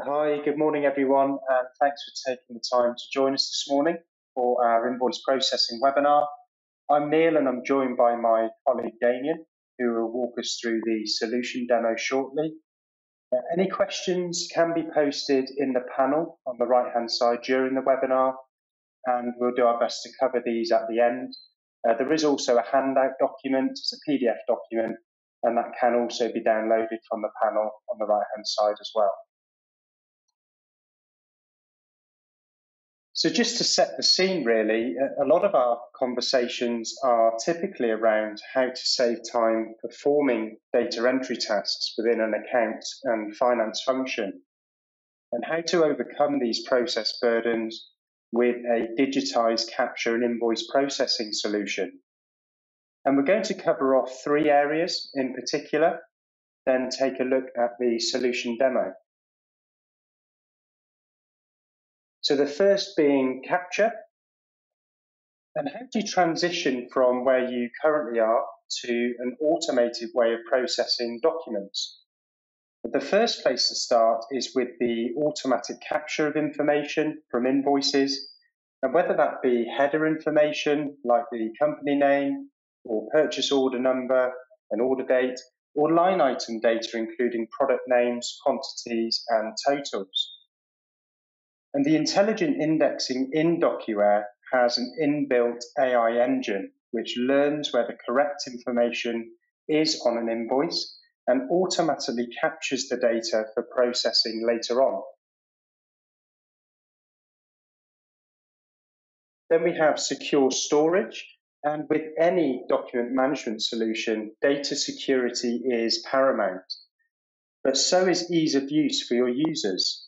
Hi, good morning, everyone, and thanks for taking the time to join us this morning for our invoice processing webinar. I'm Neil and I'm joined by my colleague Damien, who will walk us through the solution demo shortly. Uh, any questions can be posted in the panel on the right hand side during the webinar, and we'll do our best to cover these at the end. Uh, there is also a handout document, it's a PDF document, and that can also be downloaded from the panel on the right hand side as well. So, just to set the scene, really, a lot of our conversations are typically around how to save time performing data entry tasks within an account and finance function, and how to overcome these process burdens with a digitized capture and invoice processing solution. And we're going to cover off three areas in particular, then take a look at the solution demo. So the first being capture. And how do you transition from where you currently are to an automated way of processing documents? The first place to start is with the automatic capture of information from invoices, and whether that be header information like the company name or purchase order number, an order date, or line item data including product names, quantities, and totals. And the intelligent indexing in DocuWare has an inbuilt AI engine which learns where the correct information is on an invoice and automatically captures the data for processing later on. Then we have secure storage. And with any document management solution, data security is paramount. But so is ease of use for your users.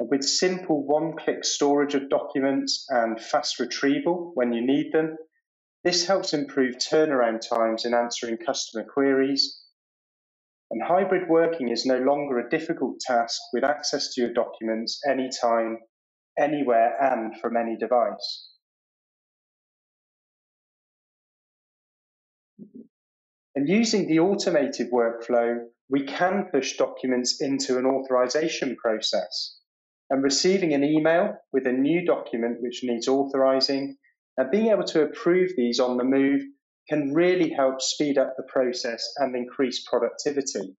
With simple one-click storage of documents and fast retrieval when you need them, this helps improve turnaround times in answering customer queries. And hybrid working is no longer a difficult task with access to your documents anytime, anywhere, and from any device. And using the automated workflow, we can push documents into an authorization process and receiving an email with a new document which needs authorizing and being able to approve these on the move can really help speed up the process and increase productivity.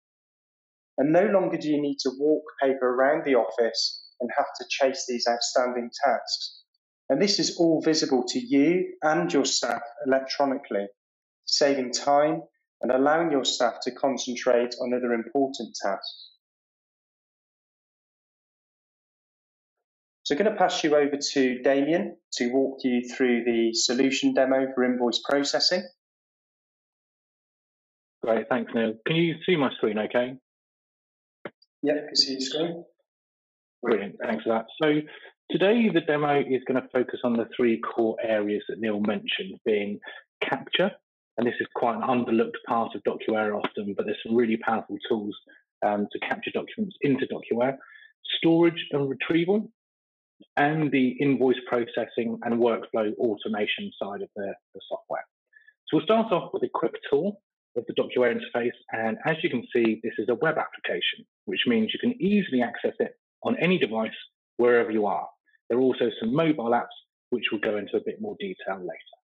And no longer do you need to walk paper around the office and have to chase these outstanding tasks. And this is all visible to you and your staff electronically, saving time and allowing your staff to concentrate on other important tasks. So I'm going to pass you over to Damien to walk you through the solution demo for invoice processing. Great, thanks Neil. Can you see my screen okay? Yeah, I can see your screen. Brilliant, thanks for that. So today the demo is going to focus on the three core areas that Neil mentioned, being capture, and this is quite an underlooked part of DocuWare often, but there's some really powerful tools um, to capture documents into DocuWare. Storage and retrieval, and the invoice processing and workflow automation side of the, the software. So we'll start off with a quick tour of the DocuWare interface. And as you can see, this is a web application, which means you can easily access it on any device wherever you are. There are also some mobile apps, which we'll go into a bit more detail later.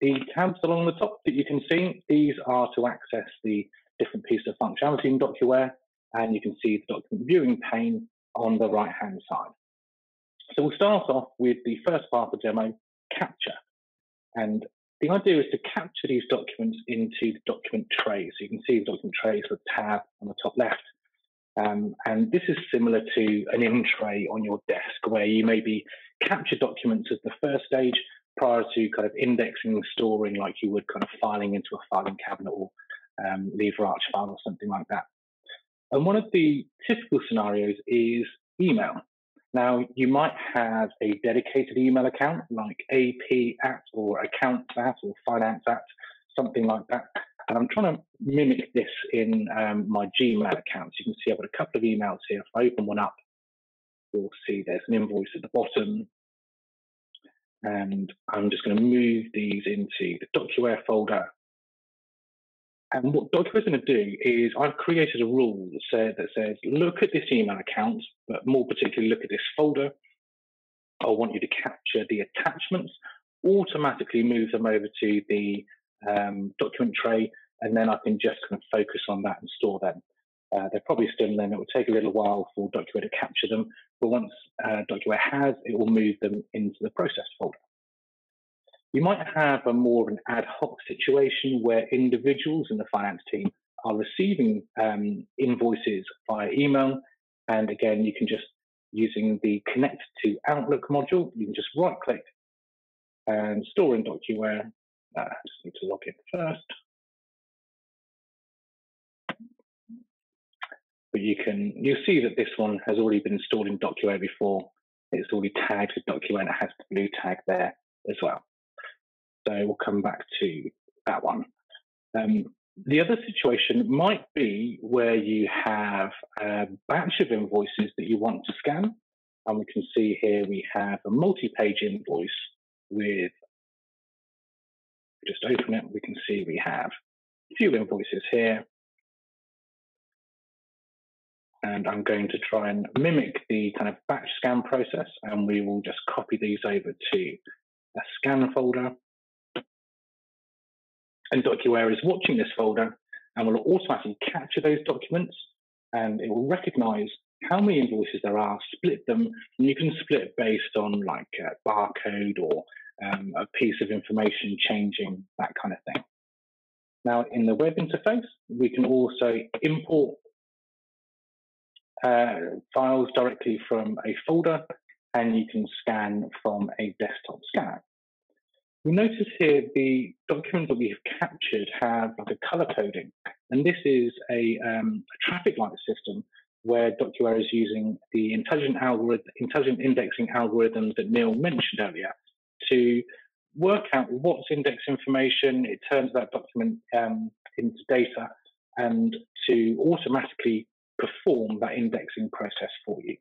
The tabs along the top that you can see, these are to access the different pieces of functionality in DocuWare, and you can see the document viewing pane on the right-hand side. So we'll start off with the first part of the demo, capture. And the idea is to capture these documents into the document tray. So you can see the document trays with a tab on the top left. Um, and this is similar to an in tray on your desk where you maybe capture documents as the first stage prior to kind of indexing and storing like you would kind of filing into a filing cabinet or um, lever arch file or something like that. And one of the typical scenarios is email. Now, you might have a dedicated email account like AP at or account at or finance at, something like that. And I'm trying to mimic this in um, my Gmail account. So you can see I've got a couple of emails here. If I open one up, you'll see there's an invoice at the bottom. And I'm just going to move these into the DocuWare folder. And what is going to do is I've created a rule that, say, that says, look at this email account, but more particularly look at this folder. I want you to capture the attachments, automatically move them over to the um, document tray, and then I can just kind of focus on that and store them. Uh, they're probably still in there. It will take a little while for DocuWare to capture them, but once uh, DocuWare has, it will move them into the process folder. You might have a more of an ad hoc situation where individuals in the finance team are receiving um, invoices via email. And again, you can just, using the connect to Outlook module, you can just right click and store in DocuWare. Uh, I just need to log in first. But you can, you'll see that this one has already been installed in DocuWare before. It's already tagged with DocuWare and it has the blue tag there as well. So we'll come back to that one. Um, the other situation might be where you have a batch of invoices that you want to scan. And we can see here we have a multi-page invoice with, just open it, we can see we have a few invoices here. And I'm going to try and mimic the kind of batch scan process, and we will just copy these over to a scan folder. And DocuWare is watching this folder and will automatically capture those documents and it will recognize how many invoices there are, split them, and you can split based on like a barcode or um, a piece of information changing, that kind of thing. Now, in the web interface, we can also import uh, files directly from a folder, and you can scan from a desktop scanner. We notice here the documents that we have captured have like a color coding, and this is a, um, a traffic light system where DocuWare is using the intelligent algorithm, intelligent indexing algorithms that Neil mentioned earlier to work out what's index information. It turns that document um, into data and to automatically perform that indexing process for you.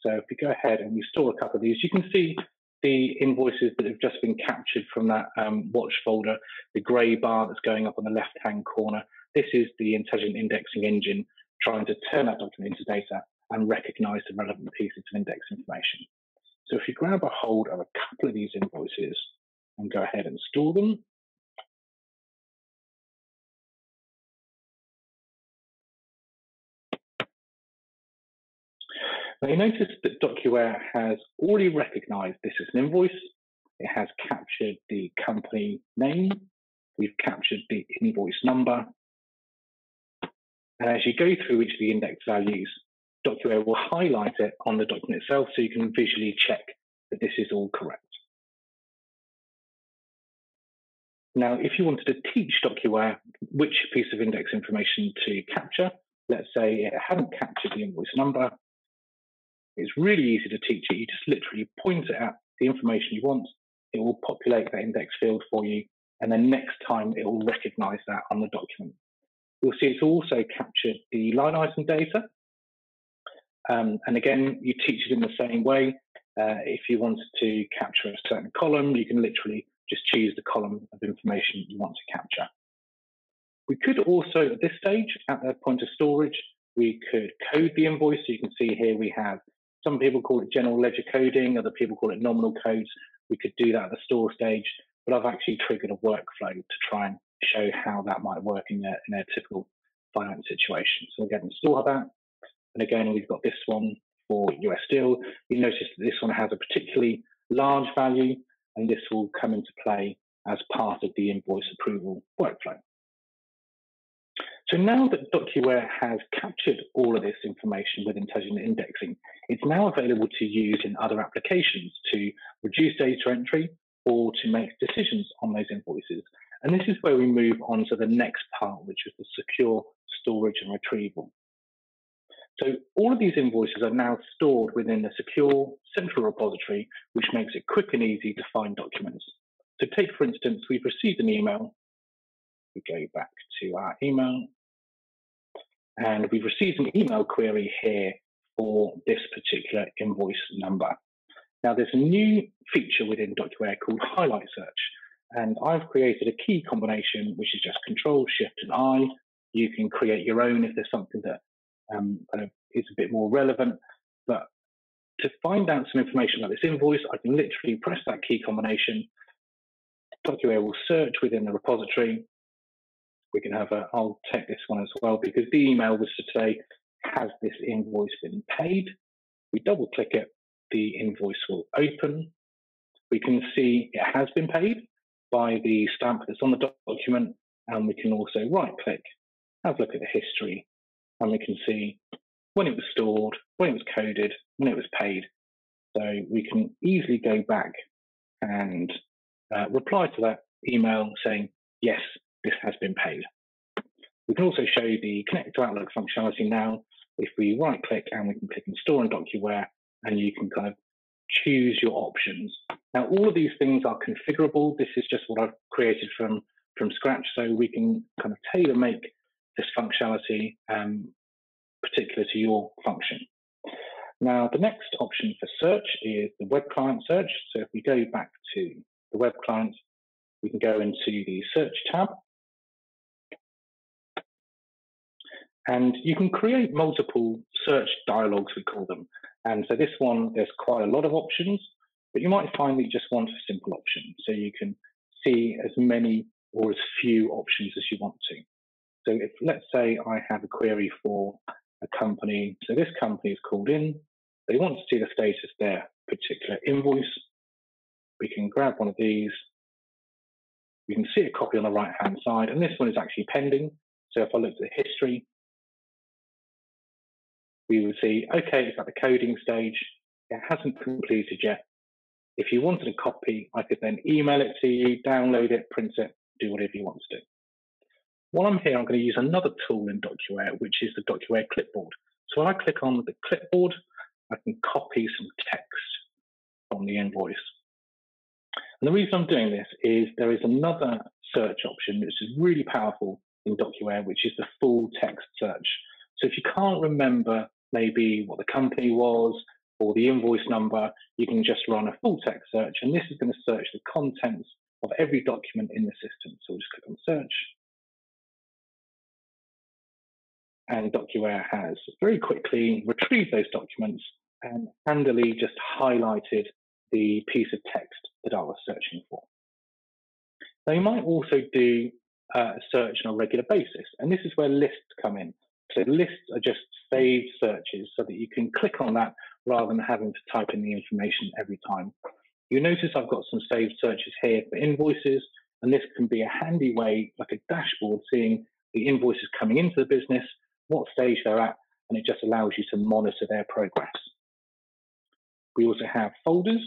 So if we go ahead and we store a couple of these, you can see the invoices that have just been captured from that um, watch folder, the grey bar that's going up on the left-hand corner, this is the intelligent indexing engine trying to turn that document into data and recognize the relevant pieces of index information. So if you grab a hold of a couple of these invoices and go ahead and store them, Now you notice that DocuWare has already recognized this as an invoice. It has captured the company name. We've captured the invoice number. And as you go through each of the index values, DocuWare will highlight it on the document itself so you can visually check that this is all correct. Now, if you wanted to teach DocuWare which piece of index information to capture, let's say it hadn't captured the invoice number, it's really easy to teach it. You just literally point it at the information you want. It will populate that index field for you. And then next time it will recognize that on the document. You'll see it's also captured the line item data. Um, and again, you teach it in the same way. Uh, if you wanted to capture a certain column, you can literally just choose the column of information you want to capture. We could also, at this stage, at the point of storage, we could code the invoice. So you can see here we have some people call it general ledger coding, other people call it nominal codes. We could do that at the store stage, but I've actually triggered a workflow to try and show how that might work in a, in a typical finance situation. So again, store that. And again, we've got this one for US Steel. You notice that this one has a particularly large value, and this will come into play as part of the invoice approval workflow. So now that DocuWare has captured all of this information with intelligent indexing, it's now available to use in other applications to reduce data entry or to make decisions on those invoices. And this is where we move on to the next part, which is the secure storage and retrieval. So all of these invoices are now stored within a secure central repository, which makes it quick and easy to find documents. So take, for instance, we've received an email. We go back to our email and we've received an email query here for this particular invoice number. Now, there's a new feature within DocuWare called Highlight Search. And I've created a key combination, which is just Control, Shift, and I. You can create your own if there's something that um, is a bit more relevant. But to find out some information about this invoice, I can literally press that key combination. DocuWare will search within the repository. We can have a, I'll take this one as well because the email was to say, has this invoice been paid? We double click it, the invoice will open. We can see it has been paid by the stamp that's on the document, and we can also right click, have a look at the history, and we can see when it was stored, when it was coded, when it was paid. So we can easily go back and uh, reply to that email saying, yes, this has been paid. We can also show the Connect to Outlook functionality now. If we right click and we can click in and DocuWare, and you can kind of choose your options. Now, all of these things are configurable. This is just what I've created from, from scratch. So we can kind of tailor make this functionality um, particular to your function. Now, the next option for search is the web client search. So if we go back to the web client, we can go into the search tab. And you can create multiple search dialogues, we call them. And so this one, there's quite a lot of options, but you might find that you just want a simple option. So you can see as many or as few options as you want to. So if let's say I have a query for a company, so this company is called in, they want to see the status of their particular invoice. We can grab one of these. We can see a copy on the right hand side, and this one is actually pending. So if I look at the history, we would see, okay, it's at the coding stage. It hasn't completed yet. If you wanted a copy, I could then email it to you, download it, print it, do whatever you want to do. While I'm here, I'm going to use another tool in DocuWare, which is the DocuWare clipboard. So when I click on the clipboard, I can copy some text from the invoice. And the reason I'm doing this is there is another search option which is really powerful in DocuWare, which is the full text search. So if you can't remember maybe what the company was or the invoice number, you can just run a full text search, and this is going to search the contents of every document in the system. So we'll just click on search. And DocuWare has very quickly retrieved those documents and handily just highlighted the piece of text that I was searching for. Now, you might also do uh, a search on a regular basis, and this is where lists come in. So lists are just saved searches so that you can click on that rather than having to type in the information every time. You notice I've got some saved searches here for invoices, and this can be a handy way, like a dashboard, seeing the invoices coming into the business, what stage they're at, and it just allows you to monitor their progress. We also have folders.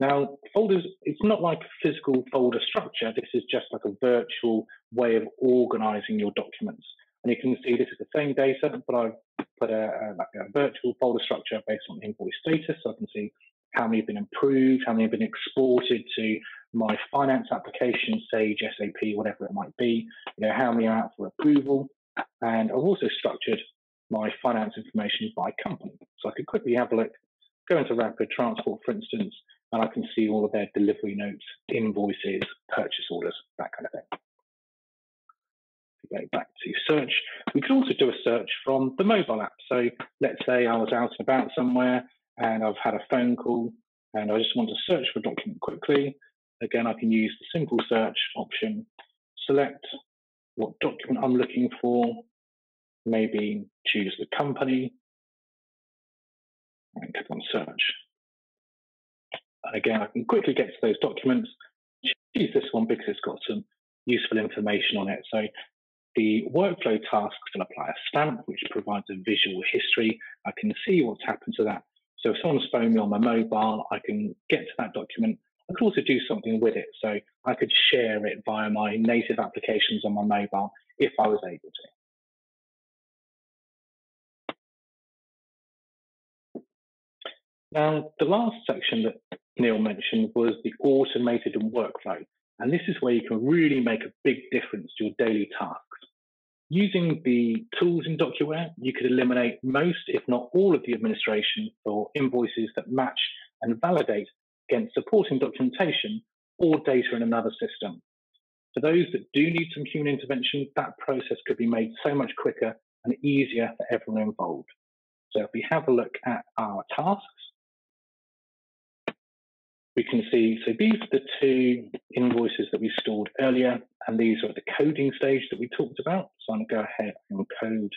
Now, folders, it's not like a physical folder structure. This is just like a virtual way of organizing your documents. And you can see this is the same data, but I've put a, a, like a virtual folder structure based on invoice status. So I can see how many have been improved, how many have been exported to my finance application, Sage, SAP, whatever it might be, you know, how many are out for approval. And I've also structured my finance information by company. So I could quickly have a look, go into Rapid Transport, for instance, and I can see all of their delivery notes, invoices, purchase orders, that kind of thing go back to search. We could also do a search from the mobile app. So let's say I was out and about somewhere and I've had a phone call and I just want to search for a document quickly. Again, I can use the simple search option, select what document I'm looking for, maybe choose the company and click on search. And again, I can quickly get to those documents. Choose this one because it's got some useful information on it. So the workflow tasks will apply a stamp, which provides a visual history. I can see what's happened to that. So if someone's phoned me on my mobile, I can get to that document. I could also do something with it. So I could share it via my native applications on my mobile if I was able to. Now, the last section that Neil mentioned was the automated workflow. And this is where you can really make a big difference to your daily tasks. Using the tools in DocuWare, you could eliminate most, if not all, of the administration for invoices that match and validate against supporting documentation or data in another system. For those that do need some human intervention, that process could be made so much quicker and easier for everyone involved. So if we have a look at our tasks, we can see, so these are the two invoices that we stored earlier, and these are at the coding stage that we talked about. So I'm going to go ahead and code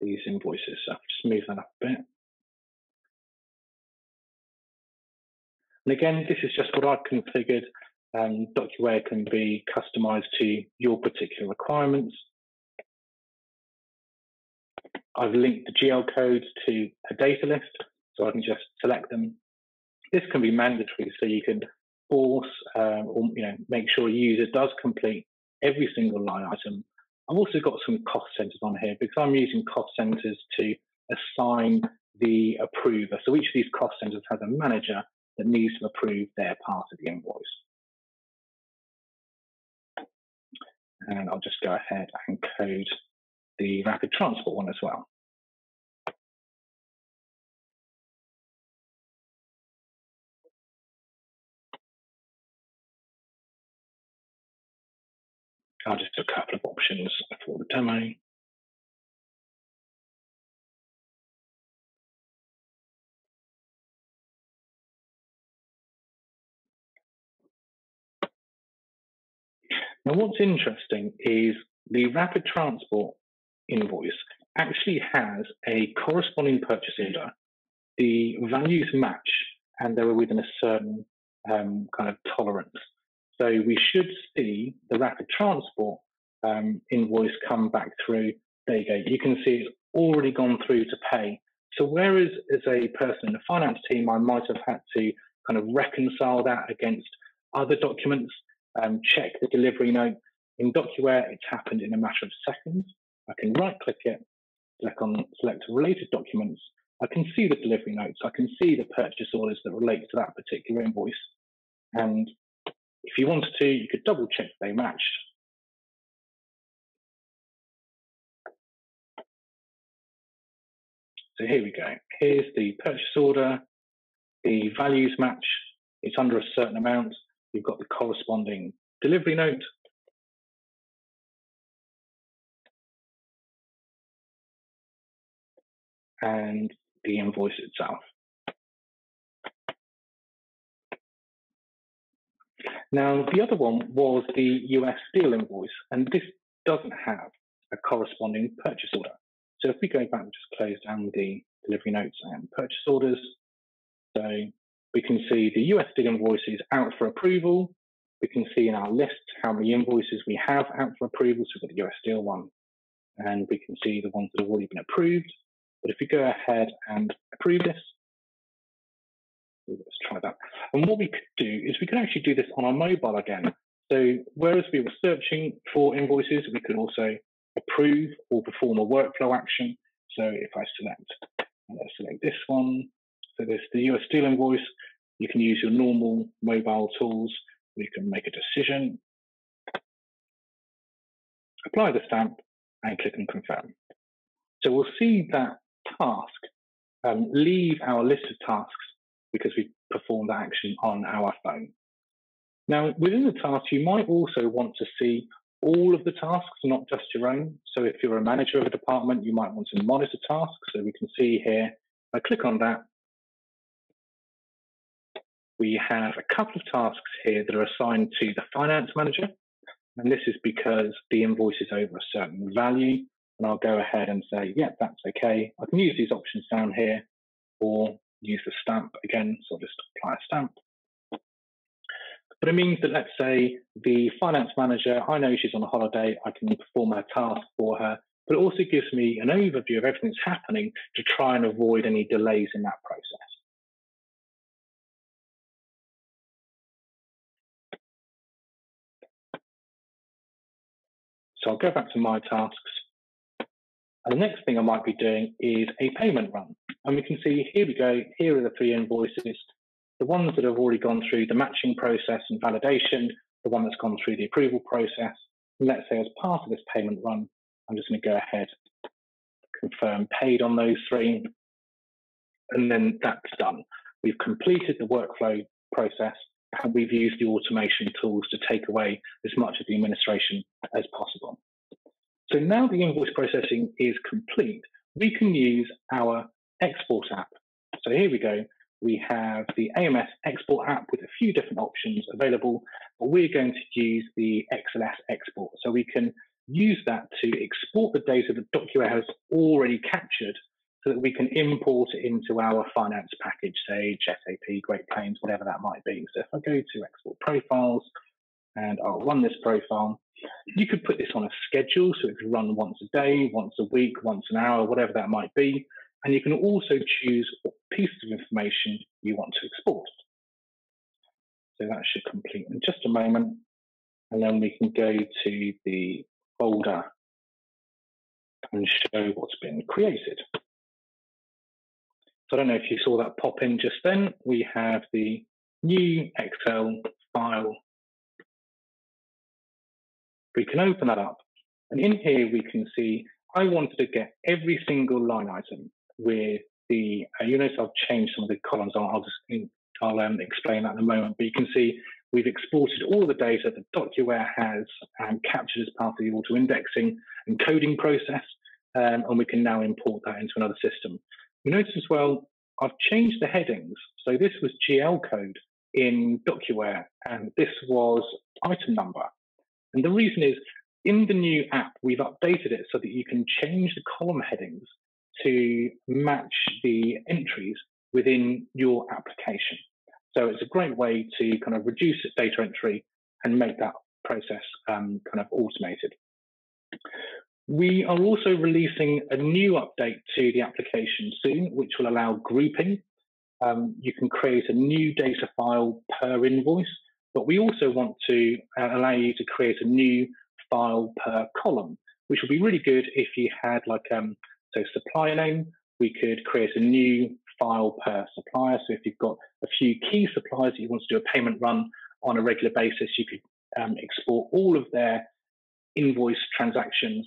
these invoices. So I'll just move that up a bit. And again, this is just what I've configured. Um, DocuWare can be customized to your particular requirements. I've linked the GL codes to a data list, so I can just select them. This can be mandatory, so you can force um, or you know make sure a user does complete every single line item. I've also got some cost centers on here because I'm using cost centers to assign the approver. So each of these cost centers has a manager that needs to approve their part of the invoice. And I'll just go ahead and code the rapid transport one as well. I'll just a couple of options for the demo. Now, what's interesting is the rapid transport invoice actually has a corresponding purchase order. The values match and they were within a certain um, kind of tolerance. So we should see the rapid transport um, invoice come back through. There you go. You can see it's already gone through to pay. So whereas as a person in the finance team, I might have had to kind of reconcile that against other documents, um, check the delivery note. In DocuWare, it's happened in a matter of seconds. I can right click it, click on select related documents. I can see the delivery notes. I can see the purchase orders that relate to that particular invoice. And if you wanted to, you could double check they matched. So here we go. Here's the purchase order. The values match. It's under a certain amount. You've got the corresponding delivery note. And the invoice itself. Now, the other one was the US Steel invoice, and this doesn't have a corresponding purchase order. So if we go back and just close down the delivery notes and purchase orders, so we can see the US Steel invoice is out for approval. We can see in our list how many invoices we have out for approval. So we've got the US Steel one, and we can see the ones that have already been approved. But if we go ahead and approve this, let's try that. And what we could do is we could actually do this on our mobile again. So whereas we were searching for invoices, we could also approve or perform a workflow action. So if I select, let's select this one. So there's the US Steel invoice. You can use your normal mobile tools. We can make a decision, apply the stamp, and click and confirm. So we'll see that task um, leave our list of tasks because we perform that action on our phone. Now, within the task, you might also want to see all of the tasks, not just your own. So if you're a manager of a department, you might want to monitor tasks. So we can see here, I click on that, we have a couple of tasks here that are assigned to the finance manager. And this is because the invoice is over a certain value. And I'll go ahead and say, yeah, that's okay. I can use these options down here or use the stamp again. So I'll just apply a stamp. But it means that let's say the finance manager, I know she's on a holiday, I can perform her task for her, but it also gives me an overview of everything that's happening to try and avoid any delays in that process. So I'll go back to my tasks. And the next thing I might be doing is a payment run. And we can see, here we go, here are the three invoices. The ones that have already gone through the matching process and validation, the one that's gone through the approval process. And let's say as part of this payment run, I'm just going to go ahead, confirm paid on those three, and then that's done. We've completed the workflow process, and we've used the automation tools to take away as much of the administration as possible. So now the invoice processing is complete, we can use our export app. So here we go. We have the AMS export app with a few different options available, but we're going to use the XLS export. So we can use that to export the data that DocuWare has already captured so that we can import it into our finance package, Sage, SAP, Great Plains, whatever that might be. So if I go to export profiles and I'll run this profile, you could put this on a schedule so it could run once a day, once a week, once an hour, whatever that might be. And you can also choose what pieces of information you want to export. So that should complete in just a moment. And then we can go to the folder and show what's been created. So I don't know if you saw that pop in just then. We have the new Excel file. We can open that up. And in here, we can see I wanted to get every single line item with the, uh, notice I've changed some of the columns. I'll, I'll just I'll um, explain that in a moment. But you can see we've exported all the data that DocuWare has um, captured as part of the auto indexing and coding process, um, and we can now import that into another system. You notice as well, I've changed the headings. So this was GL code in DocuWare, and this was item number. And the reason is in the new app, we've updated it so that you can change the column headings to match the entries within your application. So it's a great way to kind of reduce data entry and make that process um, kind of automated. We are also releasing a new update to the application soon, which will allow grouping. Um, you can create a new data file per invoice, but we also want to uh, allow you to create a new file per column, which would be really good if you had like um, so supplier name. We could create a new file per supplier. So if you've got a few key suppliers that you want to do a payment run on a regular basis, you could um, export all of their invoice transactions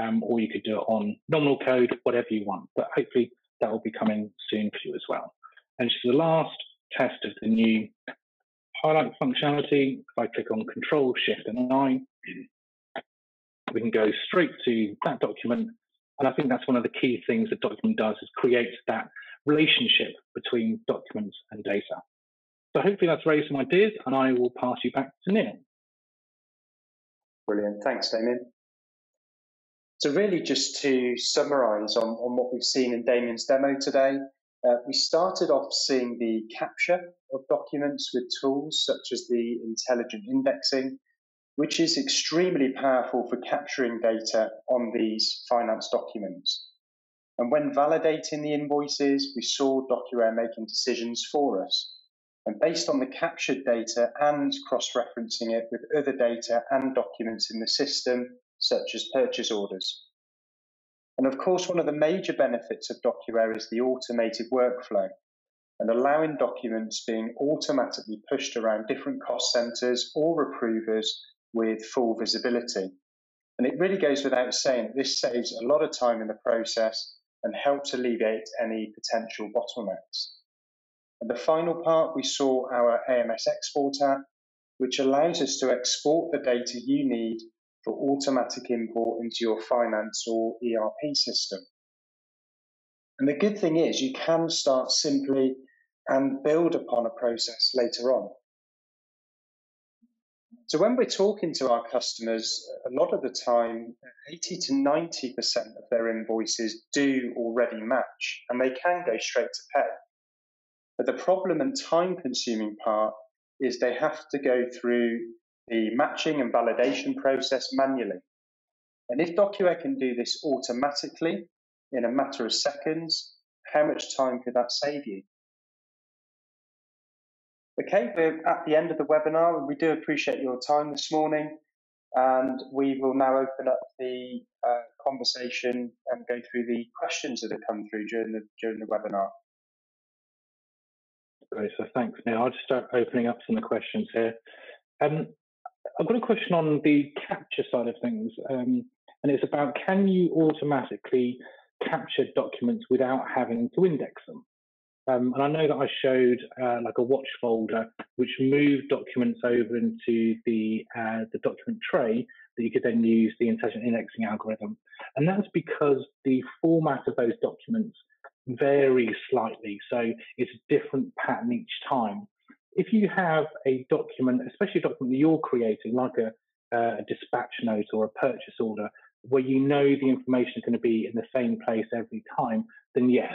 um, or you could do it on nominal code, whatever you want. But hopefully that will be coming soon for you as well. And just the last test of the new highlight functionality, if I click on Control Shift and I, we can go straight to that document. And I think that's one of the key things that document does is create that relationship between documents and data. So hopefully that's raised some ideas and I will pass you back to Neil. Brilliant. Thanks, Damien. So really just to summarize on, on what we've seen in Damien's demo today, uh, we started off seeing the capture of documents with tools such as the intelligent indexing, which is extremely powerful for capturing data on these finance documents. And when validating the invoices, we saw DocuWare making decisions for us. And based on the captured data and cross referencing it with other data and documents in the system, such as purchase orders. And of course, one of the major benefits of DocuWare is the automated workflow and allowing documents being automatically pushed around different cost centers or approvers with full visibility. And it really goes without saying this saves a lot of time in the process and helps alleviate any potential bottlenecks. And the final part, we saw our AMS export app, which allows us to export the data you need for automatic import into your finance or ERP system. And the good thing is you can start simply and build upon a process later on. So when we're talking to our customers, a lot of the time, 80 to 90% of their invoices do already match and they can go straight to pay. But the problem and time consuming part is they have to go through the matching and validation process manually. And if DocuWare can do this automatically in a matter of seconds, how much time could that save you? Okay, we're at the end of the webinar we do appreciate your time this morning. And we will now open up the uh, conversation and go through the questions that have come through during the during the webinar. Great, so thanks. Now I'll just start opening up some of the questions here. Um, I've got a question on the capture side of things, um, and it's about can you automatically capture documents without having to index them? Um, and I know that I showed uh, like a watch folder which moved documents over into the uh, the document tray that you could then use the intelligent indexing algorithm. And that's because the format of those documents varies slightly. So it's a different pattern each time. If you have a document, especially a document that you're creating, like a, uh, a dispatch note or a purchase order, where you know the information is going to be in the same place every time, then yes,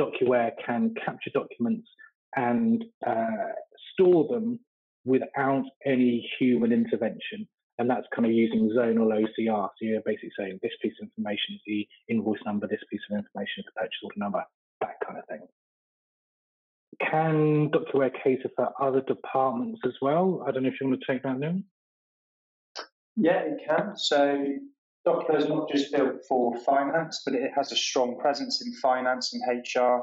DocuWare can capture documents and uh, store them without any human intervention. And that's kind of using zonal OCR. So you're basically saying this piece of information is the invoice number, this piece of information is the purchase order number, that kind of thing. Can DocuWare cater for other departments as well? I don't know if you want to take that now. Yeah, it can. So DocuWare is not just built for finance, but it has a strong presence in finance and HR.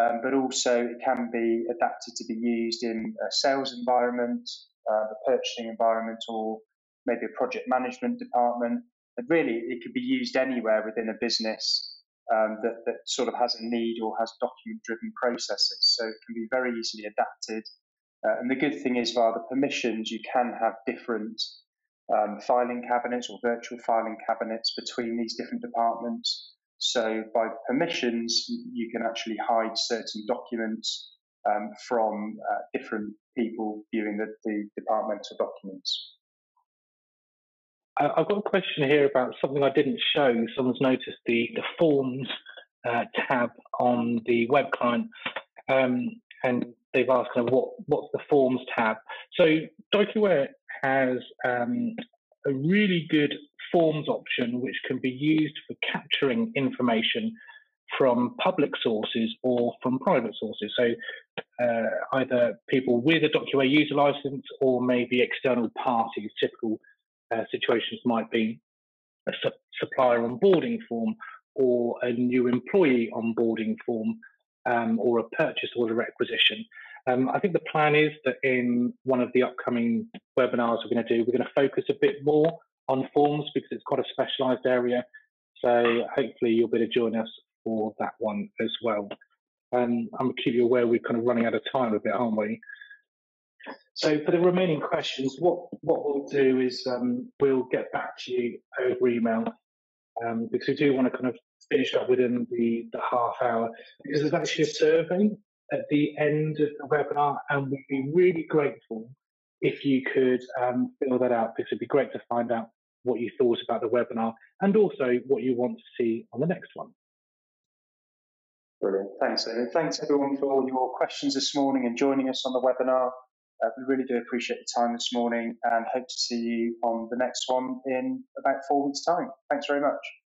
Um, but also, it can be adapted to be used in a sales environment, uh, the purchasing environment, or maybe a project management department. And really, it could be used anywhere within a business um, that, that sort of has a need or has document driven processes. So it can be very easily adapted. Uh, and the good thing is, via the permissions, you can have different um, filing cabinets or virtual filing cabinets between these different departments. So by permissions, you can actually hide certain documents um, from uh, different people viewing the, the departmental documents. I've got a question here about something I didn't show. Someone's noticed the, the forms uh, tab on the web client, um, and they've asked kind of what what's the forms tab. So DocuWare has um, a really good forms option which can be used for capturing information from public sources or from private sources. So uh, either people with a DocuWare user license or maybe external parties. Typical uh, situations might be a su- supplier onboarding form or a new employee onboarding form um, or a purchase order requisition. Um, I think the plan is that in one of the upcoming webinars we're going to do, we're going to focus a bit more on forms because it's quite a specialised area. So hopefully you'll be able to join us for that one as well. Um, I'm acutely aware we're kind of running out of time a bit, aren't we? So for the remaining questions, what, what we'll do is um, we'll get back to you over email um, because we do want to kind of finish up within the, the half hour because there's actually a survey at the end of the webinar and we'd be really grateful if you could um, fill that out because it'd be great to find out what you thought about the webinar and also what you want to see on the next one. Brilliant. Thanks, and thanks everyone for all your questions this morning and joining us on the webinar. Uh, we really do appreciate your time this morning and hope to see you on the next one in about four weeks' time. Thanks very much.